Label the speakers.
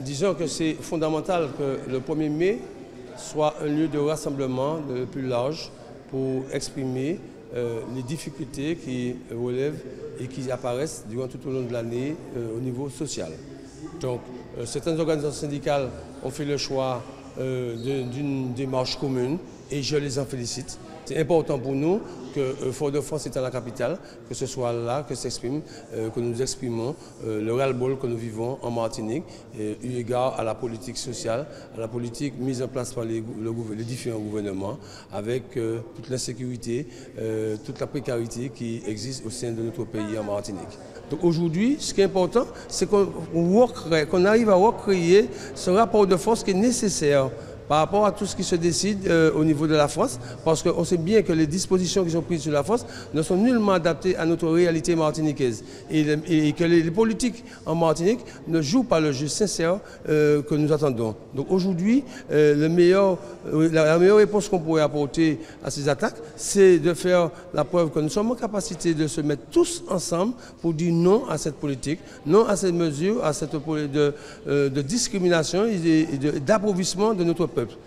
Speaker 1: Disons que c'est fondamental que le 1er mai soit un lieu de rassemblement le plus large pour exprimer euh, les difficultés qui relèvent et qui apparaissent durant tout au long de l'année euh, au niveau social. Donc, euh, certaines organisations syndicales ont fait le choix d'une démarche commune et je les en félicite. C'est important pour nous que euh, Fort-de-France est à la capitale, que ce soit là que s'exprime, euh, que nous exprimons euh, le ras-le-bol que nous vivons en Martinique, eu égard à la politique sociale, à la politique mise en place par les, différents gouvernements, avec toute l'insécurité, toute la précarité qui existe au sein de notre pays en Martinique. Donc aujourd'hui, ce qui est important, c'est qu'on arrive à recréer ce rapport de force qui est nécessaire par rapport à tout ce qui se décide euh, au niveau de la France, parce qu'on sait bien que les dispositions qui sont prises sur la France ne sont nullement adaptées à notre réalité martiniquaise et, que les, politiques en Martinique ne jouent pas le jeu sincère euh, que nous attendons. Donc aujourd'hui, euh, la, meilleure réponse qu'on pourrait apporter à ces attaques, c'est de faire la preuve que nous sommes en capacité de se mettre tous ensemble pour dire non à cette politique, non à cette mesure, à cette de, de discrimination et d'appauvrissement de notre but